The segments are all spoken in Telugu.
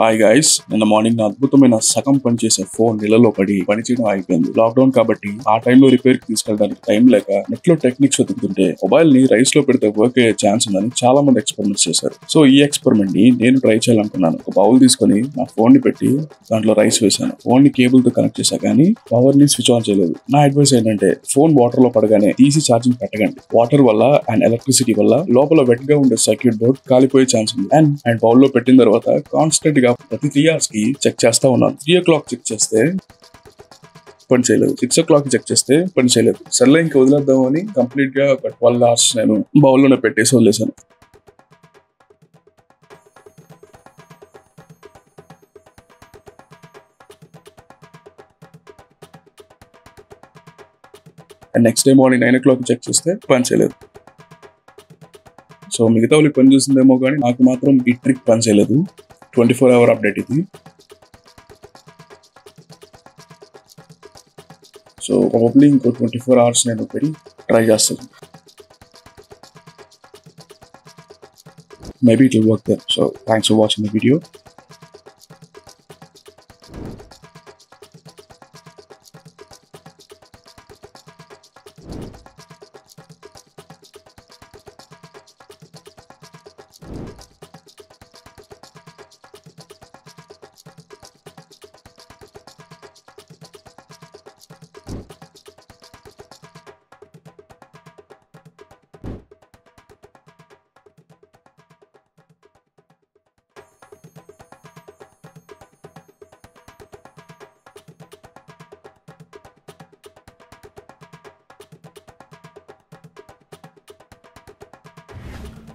హాయ్ గైస్ నిన్న మార్నింగ్ నా అద్భుతమైన సగం పనిచేసే ఫోన్ నెలలో పడి పనిచేయడం ఆగిపోయింది. లాక్డౌన్ కాబట్టి ఆ టైంలో రిపేర్కి తీసుకెళ్ళడానికి టైం లేక నెట్లో టెక్నిక్స్ వెతుకుతుంటే మొబైల్ని రైస్లో పెడితే వర్క్ అయ్యే ఛాన్స్ ఉందని చాలా మంది ఎక్స్పెరిమెంట్స్ చేశారు. సో ఈ ఎక్స్పెరిమెంట్ని నేను ట్రై చేయాలనుకున్నాను. ఒక బౌల్ తీసుకొని నా ఫోన్ని పెట్టి దాంట్లో రైస్ వేసాను ఫోన్ని కేబుల్తో కనెక్ట్ చేశా కానీ పవర్ని స్విచ్ ఆన్ చేయలేదు. నా అడ్వైస్ ఏంటంటే ఫోన్ వాటర్లో పడగానే తీసి ఛార్జింగ్ పెట్టకండి. వాటర్ వల్ల అండ్ ఎలక్ట్రిసిటీ వల్ల లోపల వెట్గా ఉండే సర్క్యూట్ బోర్డ్ కాలిపోయే ఛాన్స్ ఉంది. అండ్ అండ్ బౌల్లో పెట్టిన తర్వాత కాన్స్టెంట్ గా ప్రతి త్రీ అవర్స్కి చెక్ చేస్తా ఉన్నాను త్రీ ఓ క్లాక్ చెక్ చేస్తే పని చేయలేదు. సిక్స్ ఓ క్లాక్ చెక్ చేస్తే పని చేయలేదు. సర్లే ఇంకా వదిలేద్దాం అని కంప్లీట్గా ఒక ట్వెల్వ్ అవర్స్ నేను బౌల్లోనే పెట్టేసి వదిలేశాను. And next day morning nine o'clock check చేస్తే పని చేయలేదు. సో మిగతా వాళ్ళకి పని చేసిందేమో కానీ నాకు మాత్రం ఈ ట్రిక్ పని చేయలేదు. ట్వంటీ ఫోర్ అవర్ అప్డేట్ ఇది సో ప్రాబ్లీ ఇంకో ట్వంటీ ఫోర్ అవర్స్ నేను పెట్టి ట్రై చేస్తాను maybe it will work there so thanks for watching the video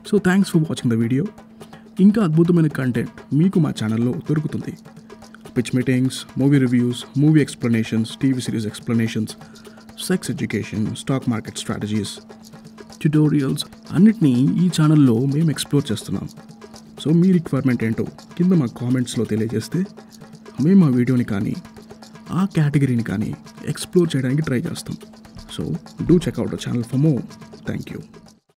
so thanks for watching the video ఇంకా అద్భుతమైన కంటెంట్ మీకు మా ఛానల్లో దొరుకుతుంది. Pitch meetings movie reviews movie explanations TV series explanations sex education stock market strategies tutorials అన్నిటినీ ఈ ఛానల్లో మేము ఎక్స్ప్లోర్ చేస్తున్నాం. సో మీ రిక్వైర్మెంట్ ఏంటో కింద మా కామెంట్స్లో తెలియజేస్తే మేము ఆ వీడియోని కానీ ఆ కేటగిరీని కానీ ఎక్స్ప్లోర్ చేయడానికి ట్రై చేస్తాం. So do check out channel for more thank you